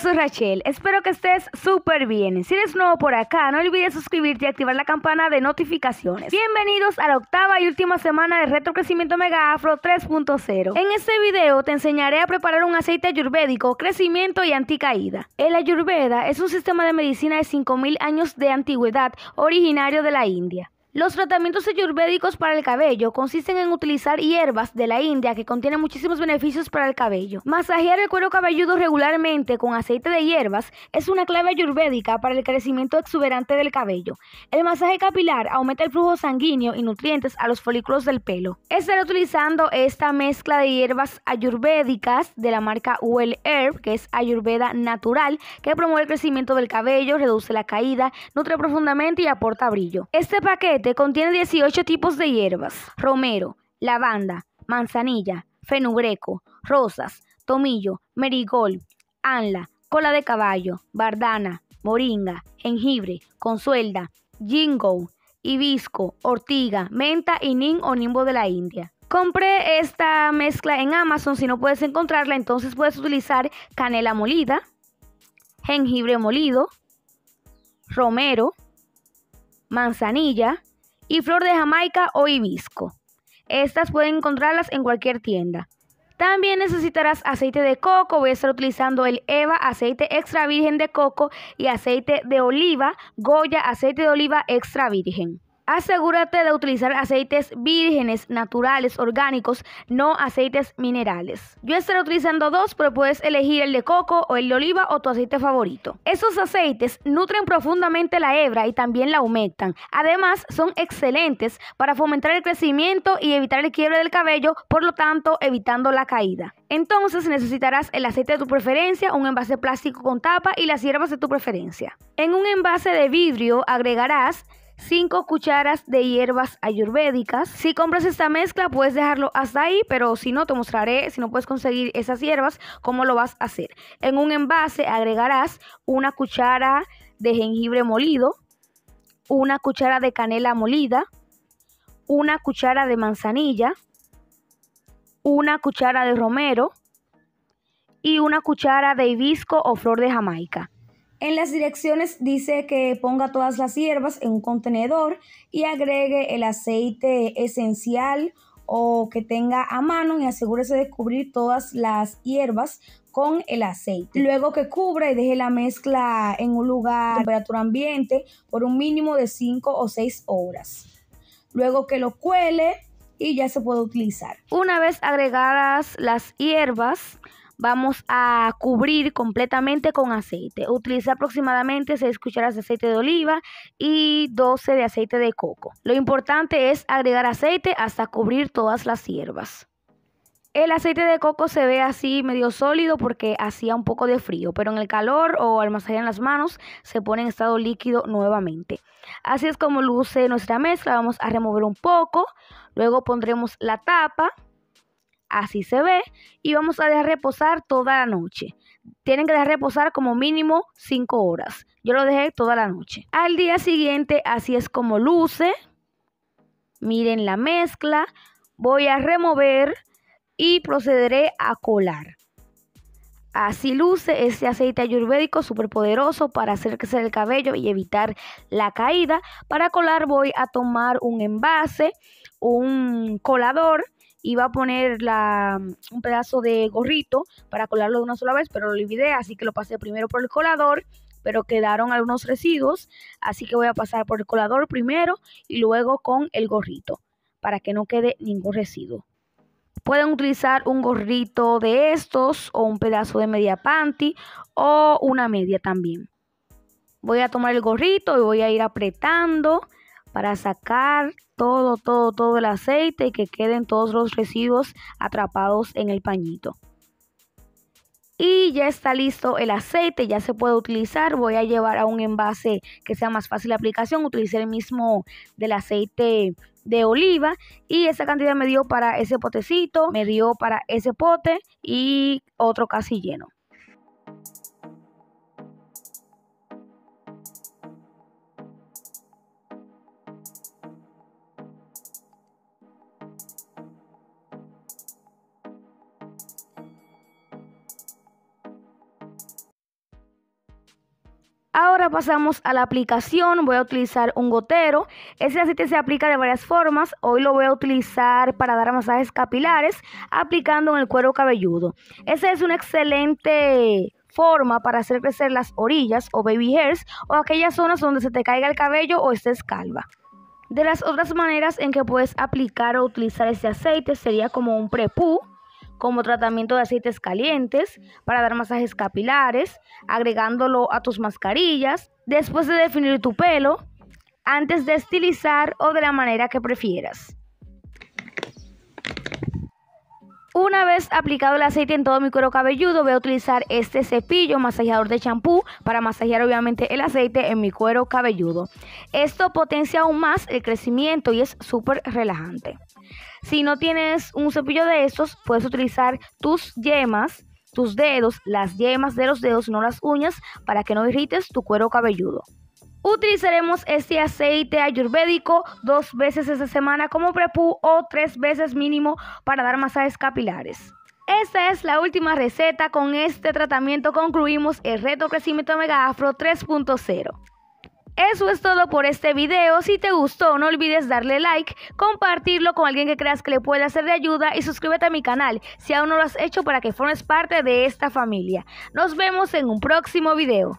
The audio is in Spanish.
soy Rachel. Espero que estés súper bien. Si eres nuevo por acá, no olvides suscribirte y activar la campana de notificaciones. Bienvenidos a la octava y última semana de Retro Crecimiento Mega Afro 3.0. En este video te enseñaré a preparar un aceite ayurvédico, crecimiento y anticaída. El ayurveda es un sistema de medicina de 5000 años de antigüedad originario de la India. Los tratamientos ayurvédicos para el cabello consisten en utilizar hierbas de la India que contienen muchísimos beneficios para el cabello. Masajear el cuero cabelludo regularmente con aceite de hierbas es una clave ayurvédica para el crecimiento exuberante del cabello. El masaje capilar aumenta el flujo sanguíneo y nutrientes a los folículos del pelo. Estaré utilizando esta mezcla de hierbas ayurvédicas de la marca Well Herb, que es ayurveda natural, que promueve el crecimiento del cabello, reduce la caída, nutre profundamente y aporta brillo. Este paquete contiene 18 tipos de hierbas: romero, lavanda, manzanilla, fenugreco, rosas, tomillo, merigold, anla, cola de caballo, bardana, moringa, jengibre, consuelda, jingo, hibisco, ortiga, menta y nin o nimbo de la India. Compré esta mezcla en Amazon, si no puedes encontrarla, entonces puedes utilizar canela molida, jengibre molido, romero, manzanilla, y flor de Jamaica o hibisco. Estas pueden encontrarlas en cualquier tienda. También necesitarás aceite de coco, voy a estar utilizando el EVA, aceite extra virgen de coco y aceite de oliva, Goya, aceite de oliva extra virgen. Asegúrate de utilizar aceites vírgenes, naturales, orgánicos, no aceites minerales. Yo estaré utilizando dos, pero puedes elegir el de coco o el de oliva o tu aceite favorito. Esos aceites nutren profundamente la hebra y también la aumentan. Además, son excelentes para fomentar el crecimiento y evitar el quiebre del cabello, por lo tanto, evitando la caída. Entonces necesitarás el aceite de tu preferencia, un envase plástico con tapa y las hierbas de tu preferencia. En un envase de vidrio agregarás 5 cucharas de hierbas ayurvédicas. Si compras esta mezcla puedes dejarlo hasta ahí, pero si no te mostraré, si no puedes conseguir esas hierbas, cómo lo vas a hacer. En un envase agregarás una cuchara de jengibre molido, una cuchara de canela molida, una cuchara de manzanilla, una cuchara de romero y una cuchara de hibisco o flor de jamaica. En las direcciones dice que ponga todas las hierbas en un contenedor y agregue el aceite esencial o que tenga a mano y asegúrese de cubrir todas las hierbas con el aceite. Luego que cubra y deje la mezcla en un lugar a temperatura ambiente por un mínimo de 5 o 6 horas. Luego que lo cuele y ya se puede utilizar. Una vez agregadas las hierbas, vamos a cubrir completamente con aceite. Utiliza aproximadamente 6 cucharas de aceite de oliva y 12 de aceite de coco. Lo importante es agregar aceite hasta cubrir todas las hierbas. El aceite de coco se ve así medio sólido porque hacía un poco de frío, pero en el calor o al las manos se pone en estado líquido nuevamente. Así es como luce nuestra mezcla. Vamos a remover un poco, luego pondremos la tapa así se ve y vamos a dejar reposar toda la noche. Tienen que dejar reposar como mínimo 5 horas. Yo lo dejé toda la noche. Al día siguiente así es como luce. Miren la mezcla. Voy a remover y procederé a colar. Así luce este aceite ayurvédico súper poderoso para hacer crecer el cabello y evitar la caída. Para colar voy a tomar un envase, un colador iba a poner la, un pedazo de gorrito para colarlo de una sola vez, pero lo olvidé, así que lo pasé primero por el colador, pero quedaron algunos residuos, así que voy a pasar por el colador primero y luego con el gorrito, para que no quede ningún residuo. Pueden utilizar un gorrito de estos o un pedazo de media panty o una media también. Voy a tomar el gorrito y voy a ir apretando para sacar todo, todo, todo el aceite y que queden todos los residuos atrapados en el pañito. Y ya está listo el aceite, ya se puede utilizar. Voy a llevar a un envase que sea más fácil la aplicación. Utilicé el mismo del aceite de oliva y esa cantidad me dio para ese potecito, me dio para ese pote y otro casi lleno. Ahora pasamos a la aplicación. Voy a utilizar un gotero. Ese aceite se aplica de varias formas. Hoy lo voy a utilizar para dar masajes capilares, aplicando en el cuero cabelludo. Esa es una excelente forma para hacer crecer las orillas o baby hairs o aquellas zonas donde se te caiga el cabello o estés calva. De las otras maneras en que puedes aplicar o utilizar este aceite sería como un prepú como tratamiento de aceites calientes para dar masajes capilares, agregándolo a tus mascarillas, después de definir tu pelo, antes de estilizar o de la manera que prefieras. Una vez aplicado el aceite en todo mi cuero cabelludo, voy a utilizar este cepillo masajeador de champú para masajear obviamente el aceite en mi cuero cabelludo. Esto potencia aún más el crecimiento y es súper relajante. Si no tienes un cepillo de estos, puedes utilizar tus yemas, tus dedos, las yemas de los dedos, no las uñas, para que no irrites tu cuero cabelludo. Utilizaremos este aceite ayurvédico dos veces esta semana como prepú o tres veces mínimo para dar masajes capilares. Esta es la última receta. Con este tratamiento concluimos el reto crecimiento mega afro 3.0. Eso es todo por este video. Si te gustó, no olvides darle like, compartirlo con alguien que creas que le pueda ser de ayuda y suscríbete a mi canal si aún no lo has hecho para que formes parte de esta familia. Nos vemos en un próximo video.